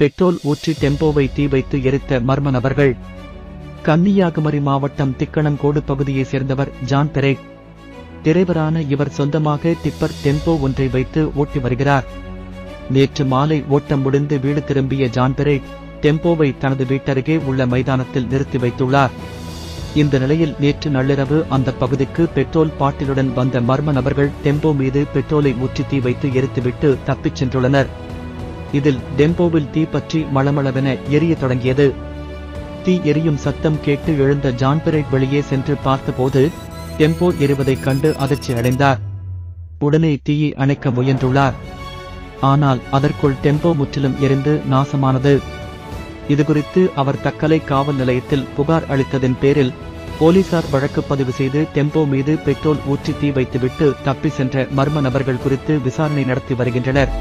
Petrol ஊற்றி டெம்போவை தீ வைத்து எரித்த மர்ம நபர்கள். கன்னியாகுமரி மாவட்டம் திக்கணங்கோடு பகுதியைச் சேர்ந்தவர் ஜான் பெரேக். டிரைவரான இவர் சொந்தமாக டிப்பர் டெம்போ ஒன்றை வைத்து ஓட்டி வருகிறார். நேற்று மாலை ஓட்டம் முடிந்து வீடு திரும்பிய ஜான் பெரேக் டெம்போவை தனது வீட்டருகே உள்ள மைதானத்தில் நிறுத்தி வைத்துள்ளார். இந்த நிலையில் நேற்று நள்ளிரவு அந்த பகுதிக்கு பெட்ரோல் பாட்டிலுடன் வந்த மர்ம நபர்கள் டெம்போ மீது பெட்ரோலை ஊற்றி தீ வைத்து எரித்துவிட்டு தப்பிச் சென்றுள்ளனர். இதில் டெம்போவில் தீ பற்றி மளமளவென எரிய தொடங்கியது. தீ எரியும் சத்தம் கேட்டு எழுந்த ஜான்பெரேட் வெளியே சென்று பார்த்தபோது டெம்போ எரிவதைக் கண்டு அதிர்ச்சி அடைந்தார். உடனே தீயை அணைக்க முயன்றுள்ளார். ஆனால் அதற்குள் டெம்போ முற்றிலும் எரிந்து நாசமானது. இதுகுறித்து அவர் தக்கலை காவல் நிலையத்தில் புகார் அளித்ததின் பேரில் போலீசார் வழக்கு பதிவு செய்து டெம்போ மீது பெட்ரோல் ஊற்றி தீ வைத்துவிட்டு தப்பி சென்ற மர்ம நபர்கள் குறித்து விசாரணை நடத்தி வருகின்றனர்.